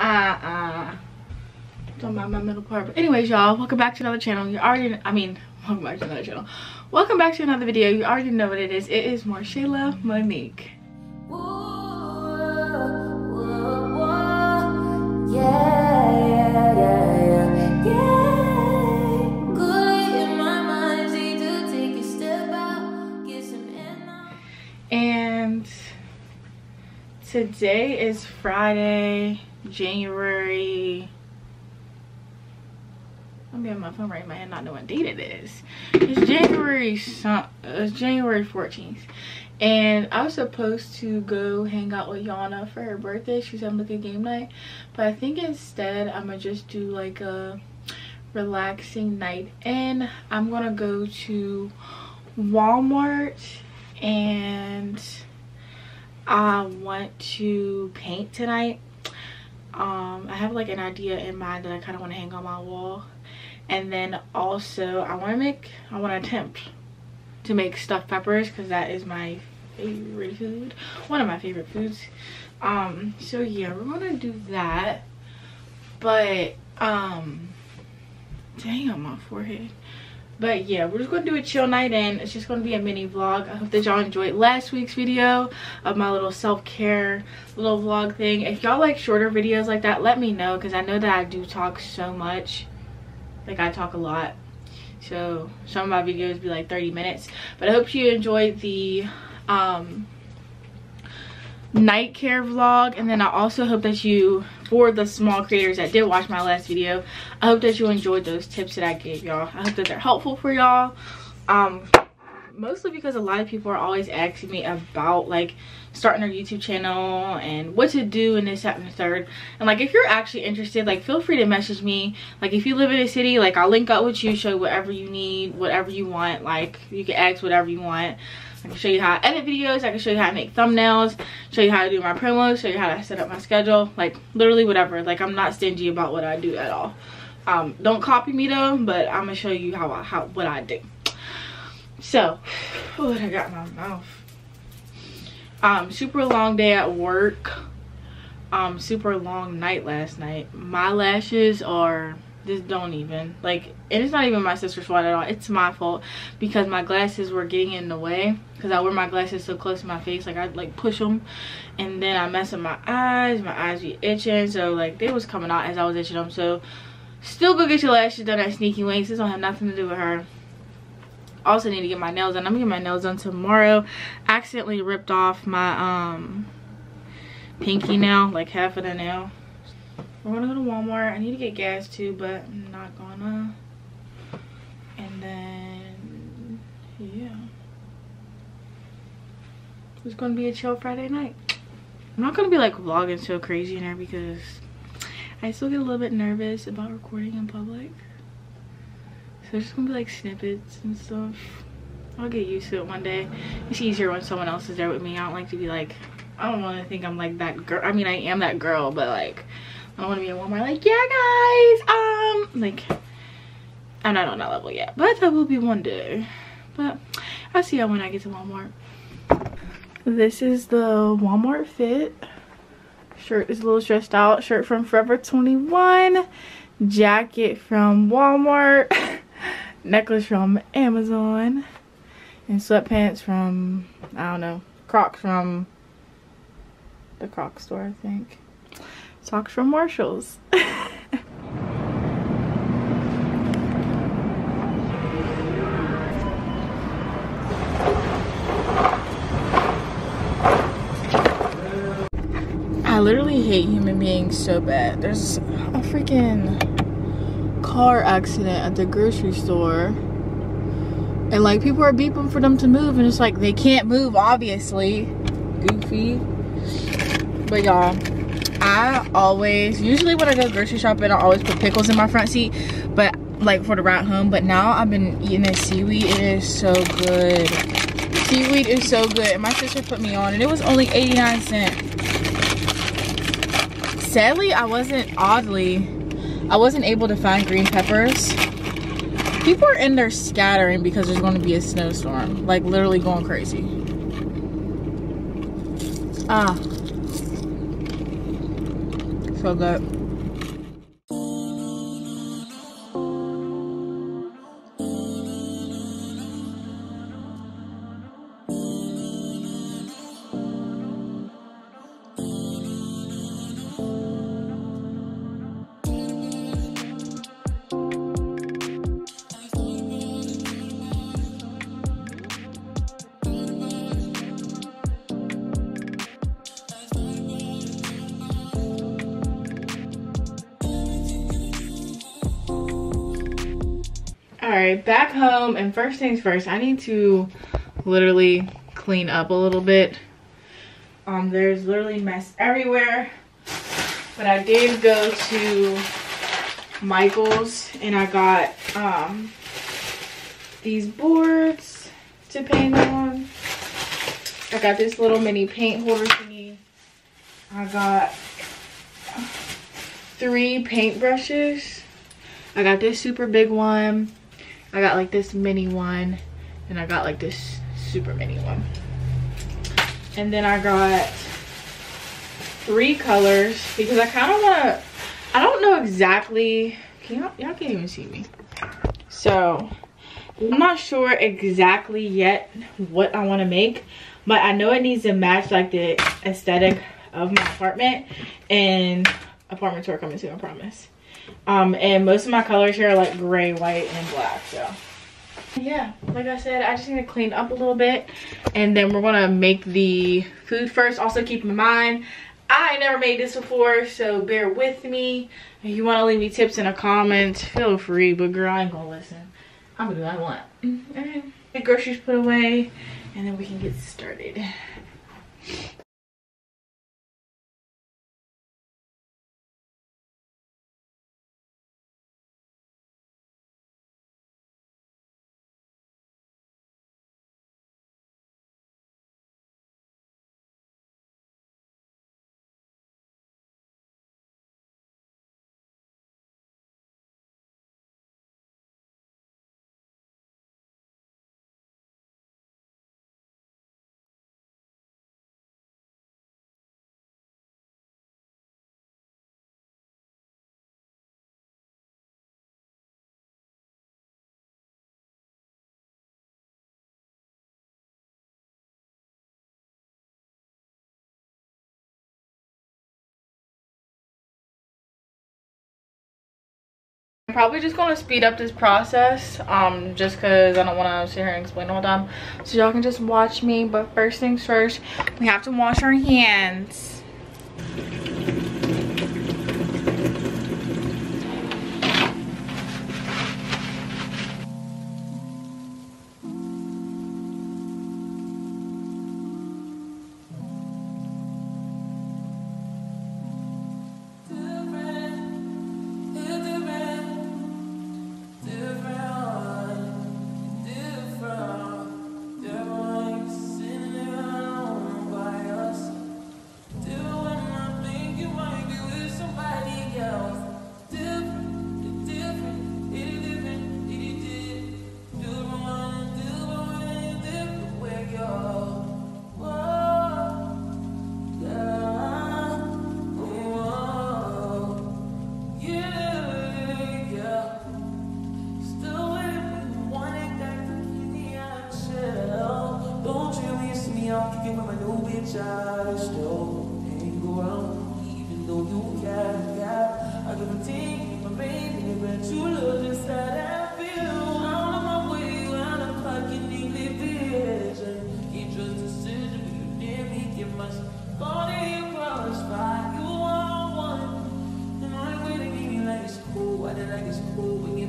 Uh-uh. Don't mind my middle part. But anyways, y'all, welcome back to another channel. You already, I mean, welcome back to another channel. Welcome back to another video. You already know what it is. It is Marshayla Monique. And today is Friday, January. I'm getting my phone right my hand, not knowing what date it is. It's January some it's January 14th. And I was supposed to go hang out with Yana for her birthday. She's having like a game night. But I think instead I'm gonna just do like a relaxing night and I'm gonna go to Walmart and I want to paint tonight. Um, I have like an idea in mind that I kind of want to hang on my wall. And then also I want to make, I want to attempt to make stuffed peppers because that is my favorite food. One of my favorite foods. Um, so yeah, we're to do that. But, um, dang on my forehead but yeah we're just gonna do a chill night and it's just gonna be a mini vlog. I hope that y'all enjoyed last week's video of my little self-care little vlog thing. If y'all like shorter videos like that let me know because i know that i do talk so much. Like i talk a lot. So some of my videos be like 30 minutes. But i hope you enjoyed the um night care vlog and then i also hope that you for the small creators that did watch my last video i hope that you enjoyed those tips that i gave y'all. I hope that they're helpful for y'all. Um mostly because a lot of people are always asking me about like starting their youtube channel and what to do in this that and the third. And like if you're actually interested like feel free to message me. Like if you live in a city like i'll link up with you show you whatever you need whatever you want. Like you can ask whatever you want I can show you how to edit videos. I can show you how to make thumbnails, show you how to do my promos, show you how to set up my schedule. Like literally whatever. Like I'm not stingy about what I do at all. Um, don't copy me though, but I'm gonna show you how, I, how what I do. So, what I got my mouth. Um, super long day at work. Um, super long night last night. My lashes are just don't even. Like and it's not even my sister's fault at all. It's my fault because my glasses were getting in the way because i wear my glasses so close to my face like i like push them and then i mess up my eyes my eyes be itching so like they was coming out as i was itching them so still go get your lashes done at sneaky winks this don't have nothing to do with her. Also need to get my nails done. I'm gonna get my nails done tomorrow. Accidentally ripped off my um pinky nail like half of the nail we're gonna go to Walmart. I need to get gas too, but I'm not gonna. And then, yeah. It's gonna be a chill Friday night. I'm not gonna be like vlogging so crazy in there because I still get a little bit nervous about recording in public. So it's just gonna be like snippets and stuff. I'll get used to it one day. It's easier when someone else is there with me. I don't like to be like, I don't want to think I'm like that girl. I mean, I am that girl, but like, I want to be at Walmart like, yeah, guys. Um, like, I'm not on that level yet, but that will be one day. But I'll see y'all when I get to Walmart. This is the Walmart fit. Shirt is a little stressed out. Shirt from Forever 21. Jacket from Walmart. Necklace from Amazon. And sweatpants from, I don't know, Crocs from the Croc store, I think. Socks from Marshalls. I literally hate human beings so bad. There's a freaking car accident at the grocery store. And like people are beeping for them to move and it's like they can't move obviously. Goofy. But y'all, I always, usually when I go grocery shopping, I always put pickles in my front seat, but like for the ride home. But now I've been eating this seaweed. It is so good. Seaweed is so good. And my sister put me on and it was only 89 cents. Sadly, I wasn't, oddly, I wasn't able to find green peppers. People are in there scattering because there's going to be a snowstorm. Like literally going crazy. Ah, So good. Right back home and first things first i need to literally clean up a little bit. Um there's literally mess everywhere but i did go to michael's and i got um these boards to paint on. I got this little mini paint holder thingy. I got three paint brushes i got this super big one I got like this mini one and I got like this super mini one. And then I got three colors because I kind of want to, I don't know exactly, y'all can't even see me. So I'm not sure exactly yet what I want to make, but I know it needs to match like the aesthetic of my apartment and apartment tour coming soon, I promise. Um, and most of my colors here are like gray, white, and black, so. Yeah, like I said, I just need to clean up a little bit. And then we're gonna make the food first. Also keep in mind, I never made this before, so bear with me. If you wanna leave me tips in a comment, feel free, but girl, I ain't gonna listen. I'm gonna do what I want. Okay. Get groceries put away, and then we can get started. I'm probably just gonna speed up this process um just because i don't want to sit here and explain all the time so y'all can just watch me but first things first we have to wash our hands is holy.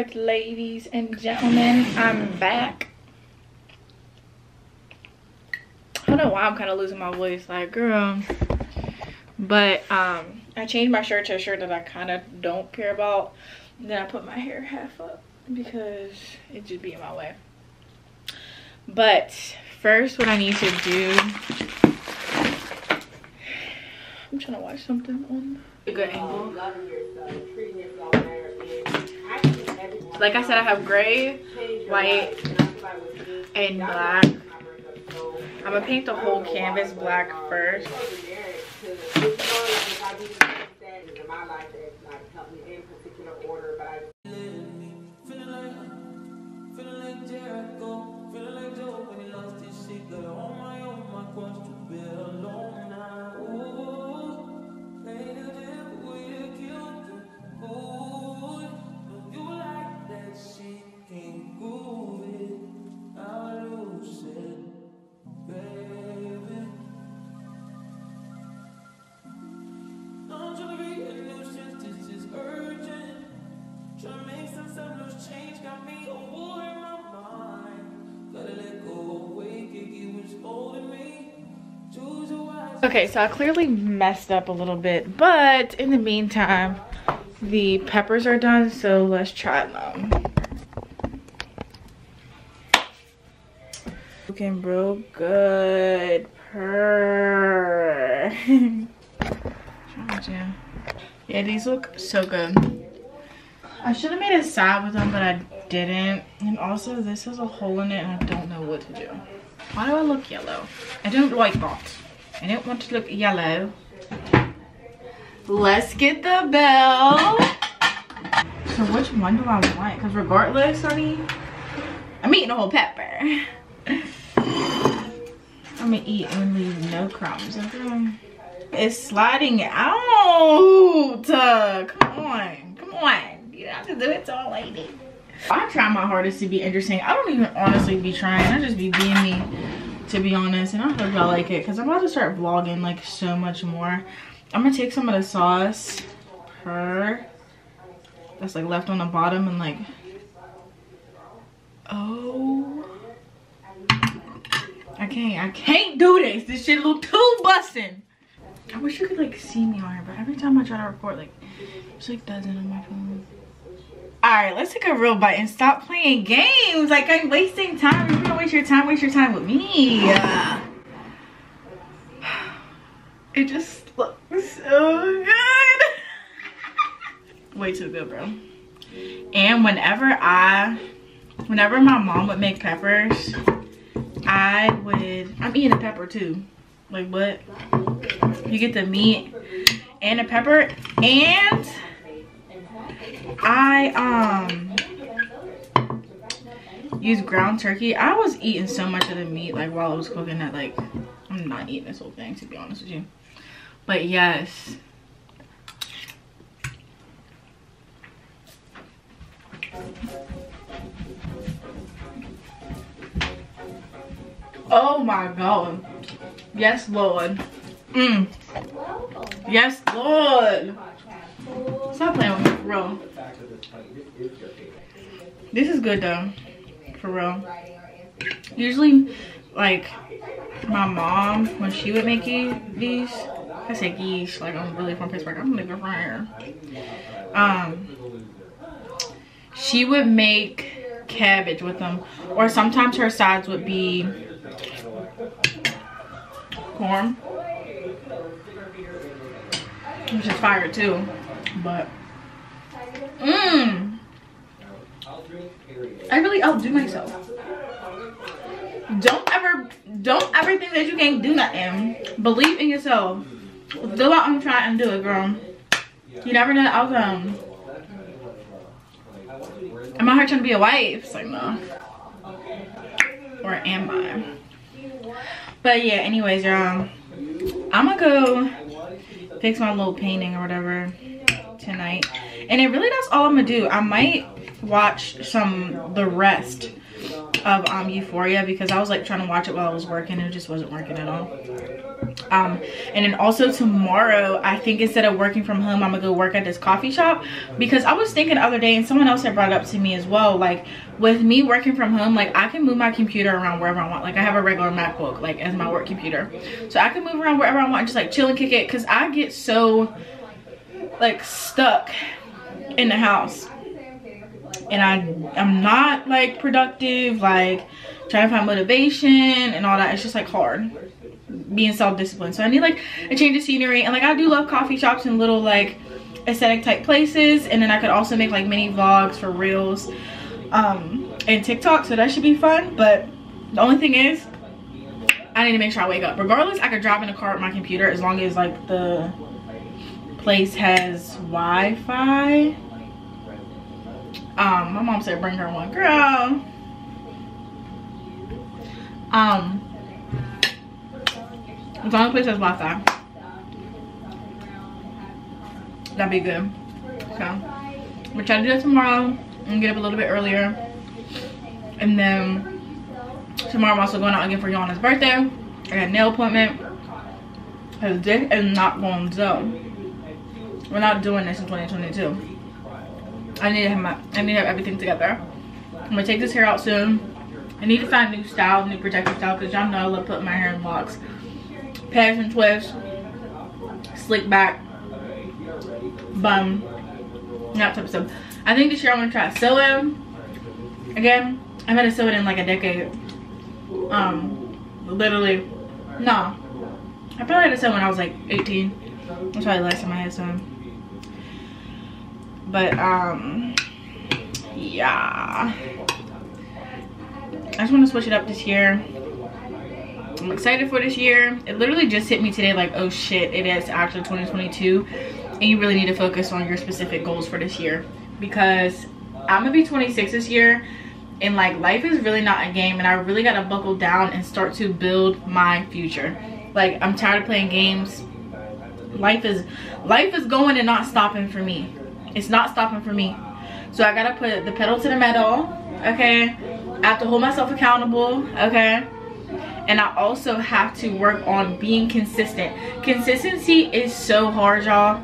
Right ladies and gentlemen i'm back. I don't know why i'm kind of losing my voice like girl. But um i changed my shirt to a shirt that i kind of don't care about. Then i put my hair half up because it just be in my way. But first what i need to do i'm trying to watch something on a good angle like I said, I have gray, white, and black. I'm gonna paint the whole canvas black first. Okay, so I clearly messed up a little bit, but in the meantime, the peppers are done, so let's try them. Looking real good. Purr. yeah, these look so good. I should have made a side with them, but I didn't. And also, this has a hole in it, and I don't know what to do. Why do I look yellow? I don't like that. I don't want to look yellow. Let's get the bell. So which one do I want? Because regardless, honey, I'm eating a whole pepper. I'm gonna eat and leave no crumbs, okay? It's sliding out. Come on, come on. You have to do it to a lady. I try my hardest to be interesting. I don't even honestly be trying. I just be being me to be honest and i hope y'all like it because i'm about to start vlogging like so much more. I'm gonna take some of the sauce per that's like left on the bottom and like oh. I can't i can't do this. This shit look too busting i wish you could like see me on here but every time i try to record like it's like doesn't on my phone right let's take a real bite and stop playing games. Like i'm wasting time. You're gonna waste your time waste your time with me. It just looks so good. Way too good bro. And whenever i whenever my mom would make peppers i would i'm eating a pepper too. Like what? You get the meat and the pepper and I um use ground turkey. I was eating so much of the meat like while I was cooking that like I'm not eating this whole thing to be honest with you. But yes. Oh my god. Yes, Lord. Mm. Yes, Lord. Stop playing with me, real. This is good though, for real. Usually, like, my mom, when she would make these, I say geese, like I'm really from Pittsburgh, I'm living from here. Um, she would make cabbage with them, or sometimes her sides would be corn, which is fire too, but Mmm. I really outdo myself. Don't ever, don't ever think that you can't do nothing. Believe in yourself. Go out and try and do it, girl. You never know the outcome. am I trying to be a wife? It's like, no. Or am I? But yeah, anyways, y'all. I'm gonna go fix my little painting or whatever tonight. And it really that's all I'm gonna do. I might watch some the rest of um Euphoria because I was like trying to watch it while I was working. and It just wasn't working at all. Um, and then also tomorrow, I think instead of working from home, I'm gonna go work at this coffee shop because I was thinking the other day and someone else had brought up to me as well, like with me working from home, like I can move my computer around wherever I want. Like I have a regular MacBook, like as my work computer. So I can move around wherever I want and just like chill and kick it because I get so like stuck in the house and I I'm not like productive like trying to find motivation and all that. It's just like hard being self-disciplined. So I need like a change of scenery. And like I do love coffee shops and little like aesthetic type places. And then I could also make like mini vlogs for reels um and TikTok. So that should be fun. But the only thing is I need to make sure I wake up. Regardless I could drive in the car with my computer as long as like the place has Wi-Fi um, my mom said bring her one. Girl. Um, as long as place has Wi-Fi. That'd be good. So, I'm gonna try to do that tomorrow and get up a little bit earlier. And then tomorrow I'm also going out again for Yana's birthday. I got a nail appointment. Cause this is not going to. We're not doing this in 2022. I need to have my I need to have everything together. I'm gonna take this hair out soon. I need to find new style, new protective style, because y'all know I love putting my hair in locks. Pads and twists, slick back, bun, that type of stuff. I think this year I'm gonna try sewing again. I've had to sew it in like a decade. Um, literally, no. I probably had to sew when I was like 18. That's probably the last time I had sewn but um yeah. I just want to switch it up this year. I'm excited for this year. It literally just hit me today like oh shit it is actually 2022 and you really need to focus on your specific goals for this year. Because i'm gonna be 26 this year and like life is really not a game and i really gotta buckle down and start to build my future. Like i'm tired of playing games. Life is life is going and not stopping for me it's not stopping for me. So i gotta put the pedal to the metal okay? I have to hold myself accountable okay? And i also have to work on being consistent. Consistency is so hard y'all.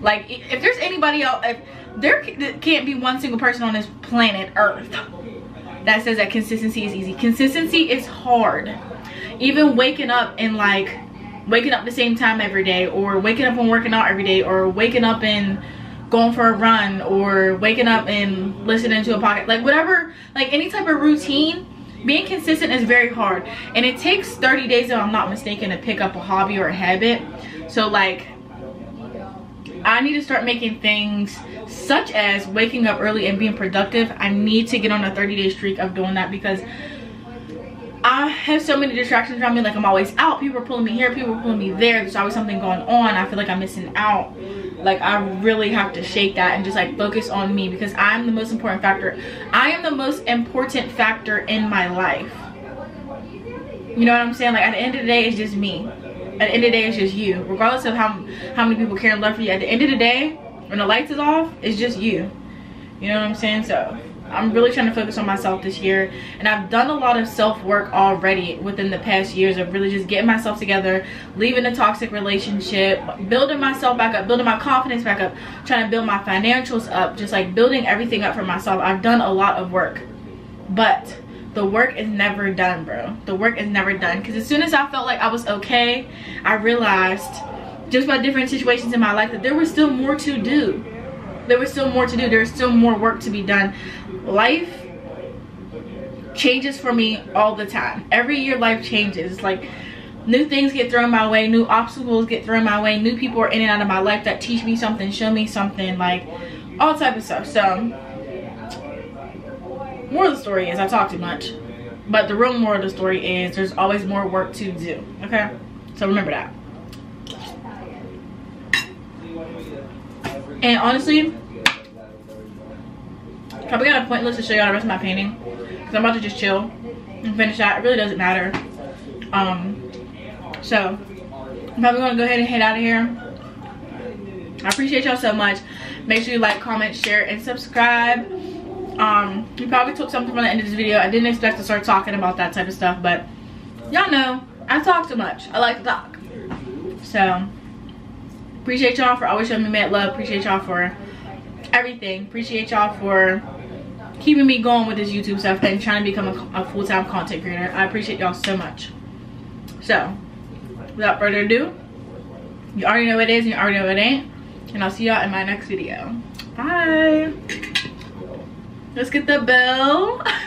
Like if there's anybody else if there can't be one single person on this planet earth that says that consistency is easy. Consistency is hard. Even waking up and like waking up the same time every day or waking up and working out every day or waking up and going for a run or waking up and listening to a podcast like whatever like any type of routine being consistent is very hard. And it takes 30 days if i'm not mistaken to pick up a hobby or a habit. So like i need to start making things such as waking up early and being productive. I need to get on a 30 day streak of doing that because I have so many distractions around me. Like I'm always out. People are pulling me here. People are pulling me there. There's always something going on. I feel like I'm missing out. Like I really have to shake that and just like focus on me because I'm the most important factor. I am the most important factor in my life. You know what I'm saying? Like at the end of the day, it's just me. At the end of the day, it's just you. Regardless of how, how many people care and love for you. At the end of the day, when the lights is off, it's just you. You know what I'm saying? So I'm really trying to focus on myself this year and I've done a lot of self-work already within the past years of really just getting myself together leaving a toxic relationship building myself back up building my confidence back up trying to build my financials up just like building everything up for myself. I've done a lot of work but the work is never done bro. The work is never done because as soon as I felt like I was okay I realized just by different situations in my life that there was still more to do there was still more to do. There's still more work to be done. Life changes for me all the time. Every year life changes. Like new things get thrown my way new obstacles get thrown my way new people are in and out of my life that teach me something show me something like all type of stuff. So more of the story is i talk too much but the real more of the story is there's always more work to do okay? So remember that and honestly probably got a pointless to show y'all the rest of my painting because I'm about to just chill and finish that. It really doesn't matter. Um, so I'm probably gonna go ahead and head out of here. I appreciate y'all so much. Make sure you like, comment, share, and subscribe. Um, you probably took something from the end of this video. I didn't expect to start talking about that type of stuff, but y'all know I talk too much. I like to talk. So appreciate y'all for always showing me mad love. Appreciate y'all for everything. Appreciate y'all for keeping me going with this YouTube stuff and trying to become a, a full-time content creator. I appreciate y'all so much. So, without further ado, you already know what it is and you already know what it ain't. And I'll see y'all in my next video. Bye. Let's get the bell.